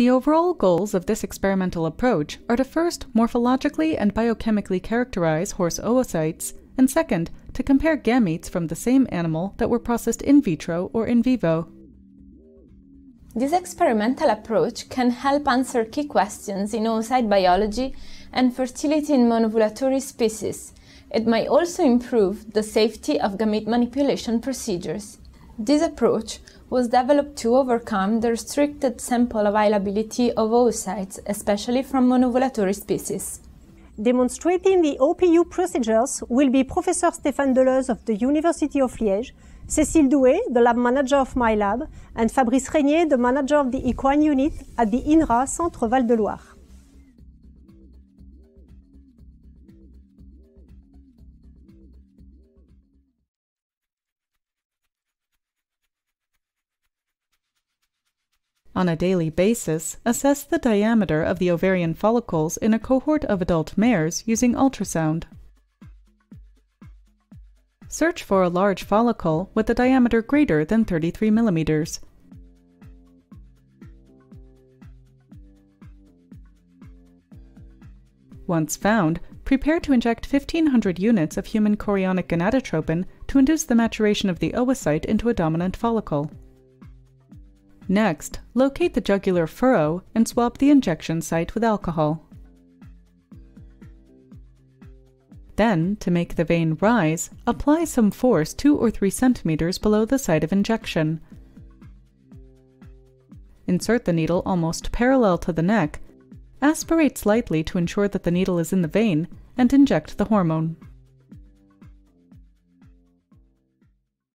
The overall goals of this experimental approach are to first morphologically and biochemically characterize horse oocytes, and second, to compare gametes from the same animal that were processed in vitro or in vivo. This experimental approach can help answer key questions in oocyte biology and fertility in monovulatory species. It may also improve the safety of gamete manipulation procedures. This approach was developed to overcome the restricted sample availability of oocytes, especially from monovulatory species. Demonstrating the OPU procedures will be Professor Stéphane Deleuze of the University of Liège, Cécile Douet, the lab manager of my lab, and Fabrice Reigner, the manager of the equine unit at the INRA Centre Val-de-Loire. On a daily basis, assess the diameter of the ovarian follicles in a cohort of adult mares using ultrasound. Search for a large follicle with a diameter greater than 33 millimeters. Once found, prepare to inject 1500 units of human chorionic gonadotropin to induce the maturation of the oocyte into a dominant follicle. Next, locate the jugular furrow and swab the injection site with alcohol. Then, to make the vein rise, apply some force 2 or 3 centimeters below the site of injection. Insert the needle almost parallel to the neck, aspirate slightly to ensure that the needle is in the vein, and inject the hormone.